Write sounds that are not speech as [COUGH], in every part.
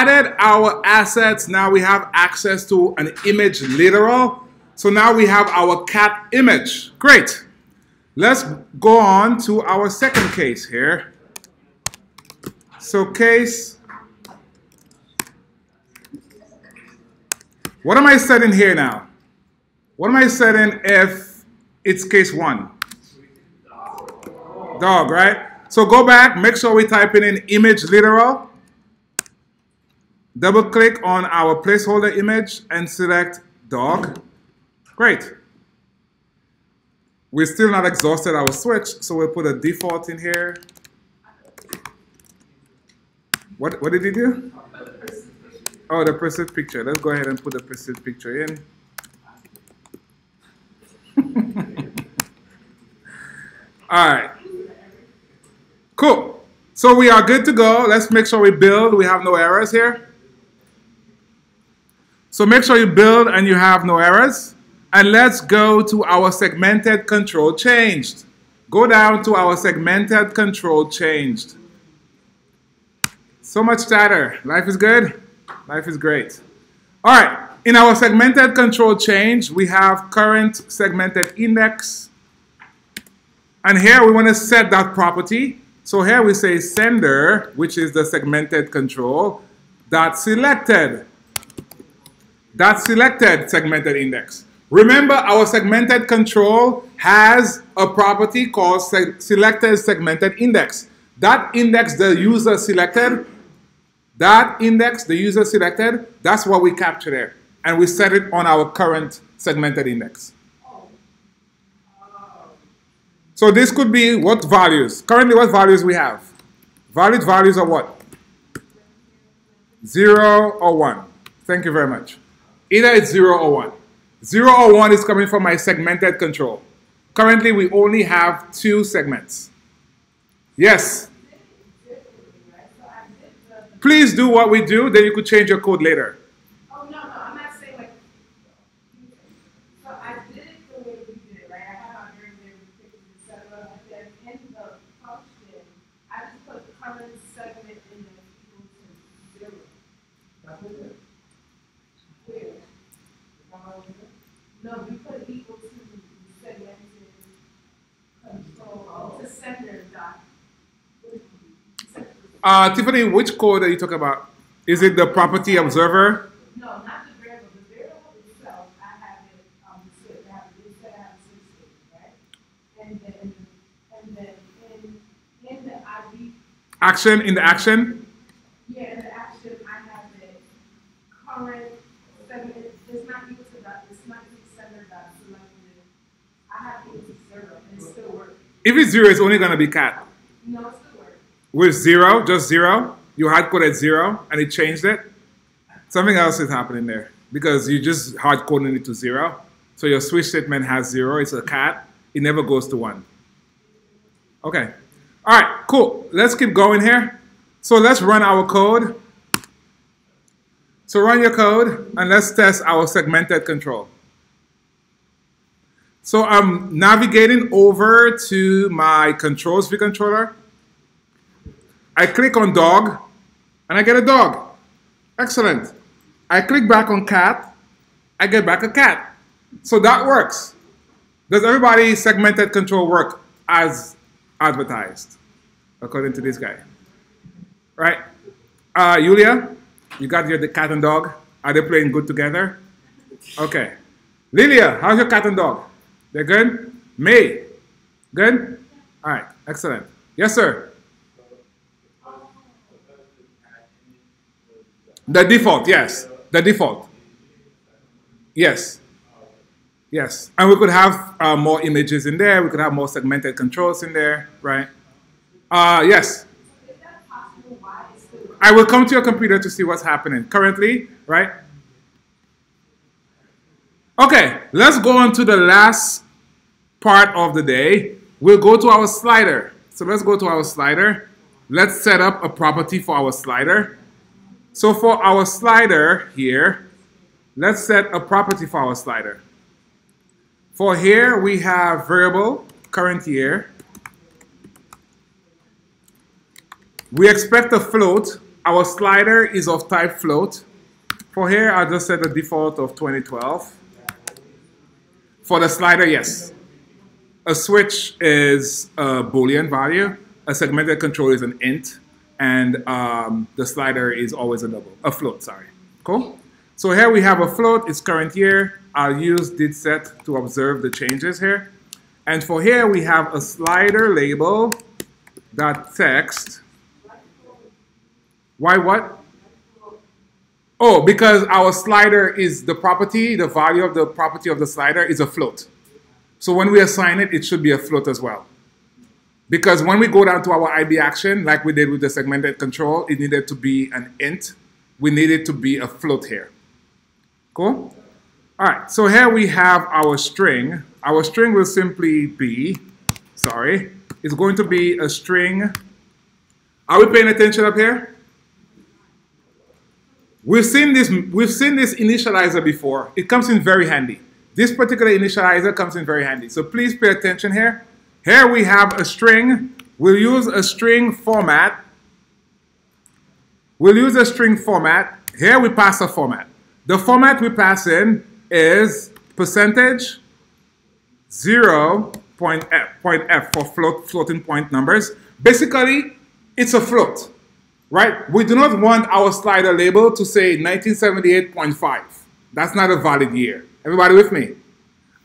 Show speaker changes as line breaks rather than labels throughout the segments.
added our assets. Now we have access to an image literal. So now we have our cat image. Great. Let's go on to our second case here. So case, what am I setting here now? What am I setting if it's case one? Dog, right? So go back, make sure we type in image literal. Double click on our placeholder image and select dog. Great. We're still not exhausted our switch, so we'll put a default in here. What, what did he do? Oh, the persist picture. Let's go ahead and put the persist picture in. [LAUGHS] All right. Cool. So we are good to go. Let's make sure we build. We have no errors here. So make sure you build and you have no errors. And let's go to our segmented control changed. Go down to our segmented control changed. So much chatter. Life is good? Life is great. All right. In our segmented control change, we have current segmented index. And here we want to set that property. So here we say sender, which is the segmented control, dot selected. Dot selected segmented index. Remember, our segmented control has a property called selected segmented index. That index the user selected, that index the user selected, that's what we capture there. And we set it on our current segmented index. So this could be what values? Currently, what values we have? Valid values are what? Zero or one. Thank you very much. Either it's zero or one. 0 or 1 is coming from my segmented control. Currently, we only have two segments. Yes? Please do what we do, then you could change your code later.
Oh, no, no, I'm not saying like, so I did it the way you did it, right? I have our derivative, et cetera, and then in the function, I just put the current segment in the equal to zero. Where? No, we put equal to segmented control, to sender dot.
Uh, Tiffany, which code are you talking about? Is it the property observer?
No, not the variable, the variable itself, I have it, um, have it, instead I have a right? And then, and then in, in the IB,
Action in the action?
yeah, in the action, I have it current segment, it's not equal to that, it's not equal to sender dot selected. I have equal to zero, and it still works.
If it's zero, it's only going to be cat.
No, it still works.
With zero, just zero, you hard coded zero and it changed it. Something else is happening there because you just hard coding it to zero. So your switch statement has zero, it's a cat, it never goes to one. Okay. All right, cool. Let's keep going here. So let's run our code. So run your code and let's test our segmented control. So I'm navigating over to my controls view controller. I click on dog and I get a dog. Excellent. I click back on cat, I get back a cat. So that works. Does everybody segmented control work as advertised, according to this guy? Right? Uh, Yulia, you got your the cat and dog. Are they playing good together? Okay. Lilia, how's your cat and dog? They're good? May, good? All right, excellent. Yes, sir. The default, yes. The default. Yes. Yes. And we could have uh, more images in there. We could have more segmented controls in there, right? Uh, yes. I will come to your computer to see what's happening currently, right? Okay, let's go on to the last part of the day. We'll go to our slider. So let's go to our slider. Let's set up a property for our slider. So for our slider here, let's set a property for our slider. For here, we have variable current year. We expect a float our slider is of type float. For here, I'll just set the default of 2012. For the slider, yes. A switch is a Boolean value. A segmented control is an int. And um, the slider is always a double, a float, sorry. Cool? So here we have a float, it's current year. I'll use did set to observe the changes here. And for here, we have a slider label dot text. Why what? Oh, because our slider is the property, the value of the property of the slider is a float. So when we assign it, it should be a float as well. Because when we go down to our IB action, like we did with the segmented control, it needed to be an int. We needed to be a float here. Cool? All right, so here we have our string. Our string will simply be, sorry, it's going to be a string. Are we paying attention up here? We've seen this, we've seen this initializer before. It comes in very handy. This particular initializer comes in very handy. So please pay attention here. Here we have a string. We'll use a string format. We'll use a string format. Here we pass a format. The format we pass in is percentage zero point F, point F for float, floating point numbers. Basically, it's a float right? We do not want our slider label to say 1978.5. That's not a valid year. Everybody with me?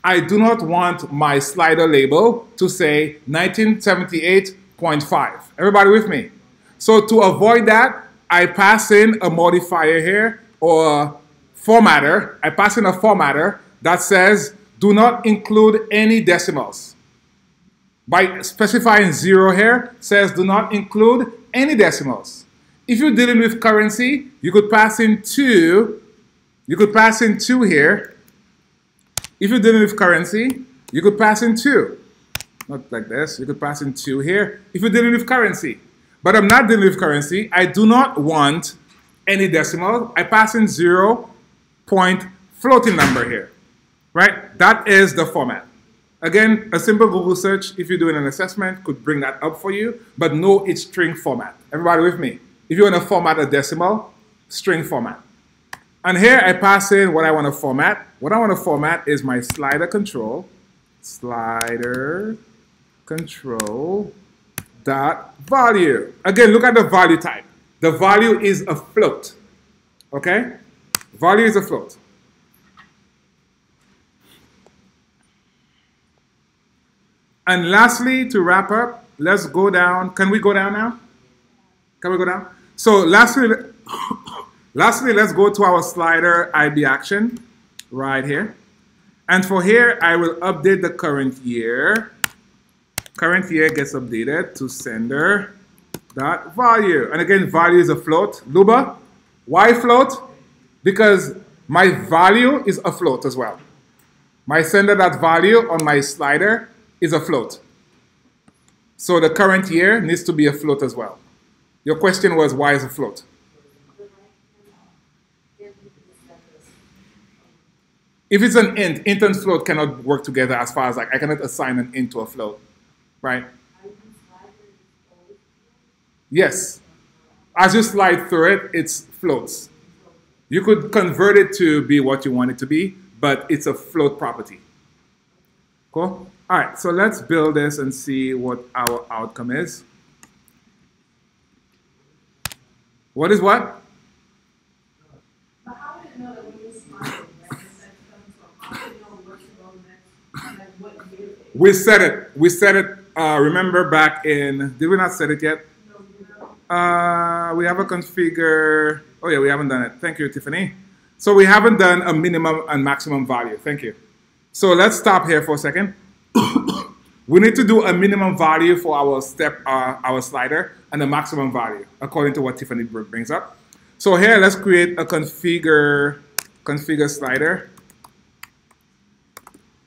I do not want my slider label to say 1978.5. Everybody with me? So to avoid that, I pass in a modifier here or a formatter. I pass in a formatter that says do not include any decimals. By specifying zero here, says do not include any decimals. If you're dealing with currency, you could pass in two. You could pass in two here. If you're dealing with currency, you could pass in two. Not like this. You could pass in two here if you're dealing with currency. But I'm not dealing with currency. I do not want any decimal. I pass in zero point floating number here. Right? That is the format. Again, a simple Google search, if you're doing an assessment, could bring that up for you, but no, it's string format. Everybody with me? If you want to format a decimal, string format. And here I pass in what I want to format. What I want to format is my slider control, slider control dot value. Again, look at the value type. The value is a float. Okay? Value is a float. And lastly, to wrap up, let's go down. Can we go down now? Can we go down? So lastly, [COUGHS] lastly, let's go to our slider IB action right here. And for here, I will update the current year. Current year gets updated to sender dot value. And again, value is a float. Luba, why float? Because my value is a float as well. My sender dot value on my slider is a float. So the current year needs to be a float as well. Your question was why is a float? If it's an int, int and float cannot work together as far as like I cannot assign an int to a float, right? Yes. As you slide through it, it's floats. You could convert it to be what you want it to be, but it's a float property. Cool? All right, so let's build this and see what our outcome is. What is what? We said it. We said it. Uh, remember back in, did we not set it yet? Uh, we have a configure. Oh yeah, we haven't done it. Thank you, Tiffany. So we haven't done a minimum and maximum value. Thank you. So let's stop here for a second. [COUGHS] we need to do a minimum value for our step, uh, our slider and a maximum value, according to what Tiffany brings up. So here, let's create a configure, configure slider.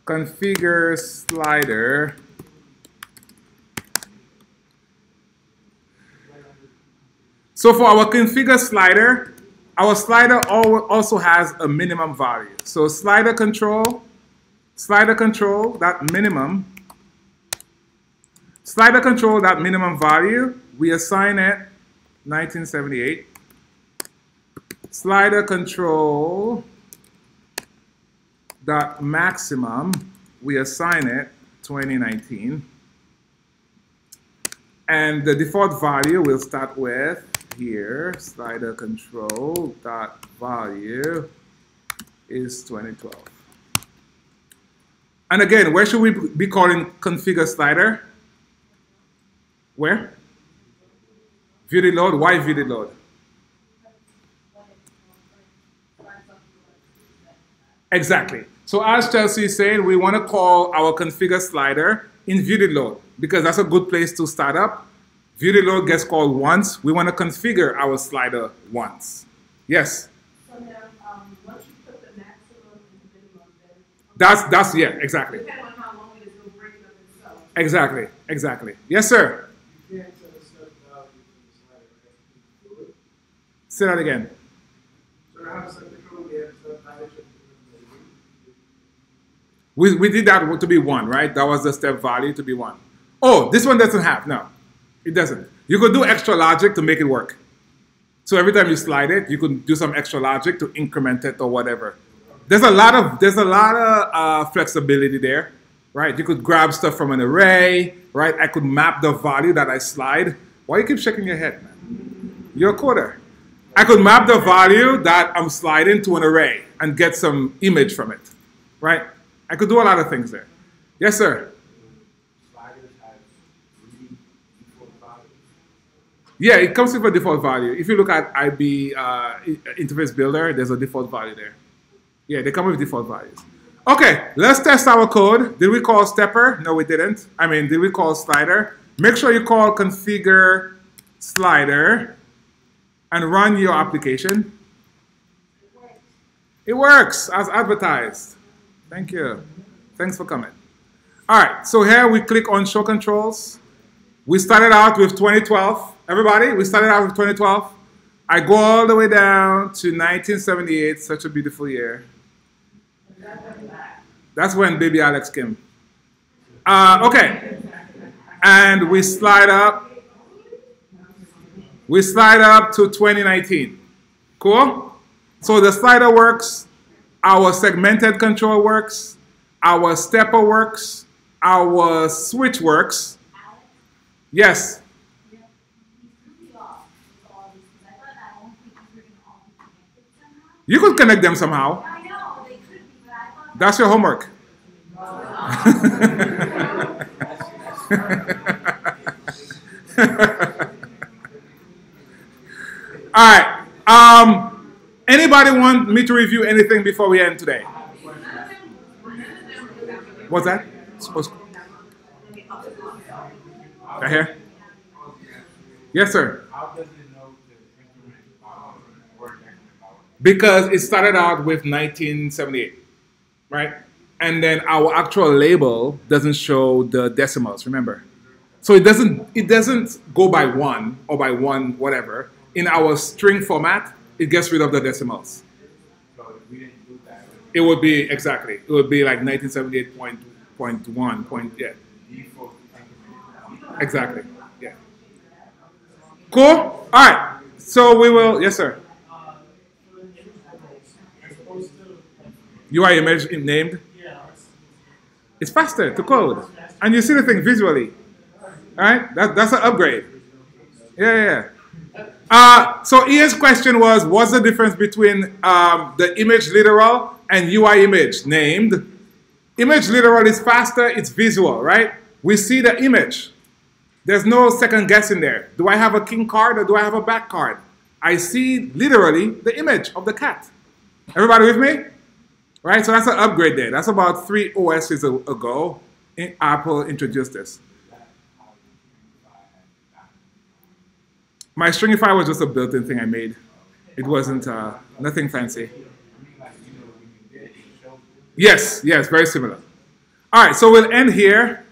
Configure slider. So for our configure slider, our slider also has a minimum value. So slider control, slider control, that minimum Slider control that minimum value, we assign it 1978. slider control dot maximum, we assign it 2019. And the default value we'll start with here, slider control dot value is 2012. And again, where should we be calling configure slider? Where? View load. Why view load? Exactly. So as Chelsea said, we want to call our configure slider in view load because that's a good place to start up. View load gets called once. We want to configure our slider once. Yes?
So now, um, once you put the maximum and the minimum, then.
That's, that's, yeah, exactly.
Depending on how long it is, it'll break up itself.
Exactly, exactly. Yes, sir.
You can't set a step value for the slider, right? Do it.
Say that again.
So how does that control the step value? to the-
We, we did that to be one, right? That was the step value to be one. Oh, this one doesn't have, no, it doesn't. You could do extra logic to make it work. So every time you slide it, you could do some extra logic to increment it or whatever. There's a lot of there's a lot of uh, flexibility there, right? You could grab stuff from an array, right? I could map the value that I slide. Why you keep shaking your head, man? You're a coder. I could map the value that I'm sliding to an array and get some image from it, right? I could do a lot of things there. Yes, sir. Yeah, it comes with a default value. If you look at IB uh, Interface Builder, there's a default value there. Yeah, they come with default values. Okay, let's test our code. Did we call stepper? No, we didn't. I mean, did we call slider? Make sure you call configure slider and run your application. It works as advertised. Thank you. Thanks for coming. All right, so here we click on show controls. We started out with 2012. Everybody, we started out with 2012. I go all the way down to 1978, such a beautiful year. That's when baby Alex came. Uh, okay. And we slide up. We slide up to 2019. Cool? So the slider works, our segmented control works, our stepper works, our switch works. Yes. You could connect them somehow. That's your homework. [LAUGHS] All right. Anybody want me to review anything before we end today? What's that? Supposed. Right here. Yes, sir. Because it started out with 1978, right? And then our actual label doesn't show the decimals, remember? So it doesn't it doesn't go by one or by one whatever. In our string format, it gets rid of the decimals.
So that,
It would be exactly. It would be like 1978 point point one point yeah. Exactly. Yeah. Cool? All right. So we will yes sir. UI image named? It's faster to code. And you see the thing visually. Alright? That, that's an upgrade. Yeah, yeah, yeah. Uh, so Ian's question was, what's the difference between um, the image literal and UI image named? Image literal is faster, it's visual, right? We see the image. There's no second guessing there. Do I have a king card or do I have a back card? I see literally the image of the cat. Everybody with me? Right? So that's an upgrade there. That's about three OSs ago. Apple introduced this. My Stringify was just a built-in thing I made. It wasn't uh, nothing fancy. Yes, yes, very similar. All right, so we'll end here.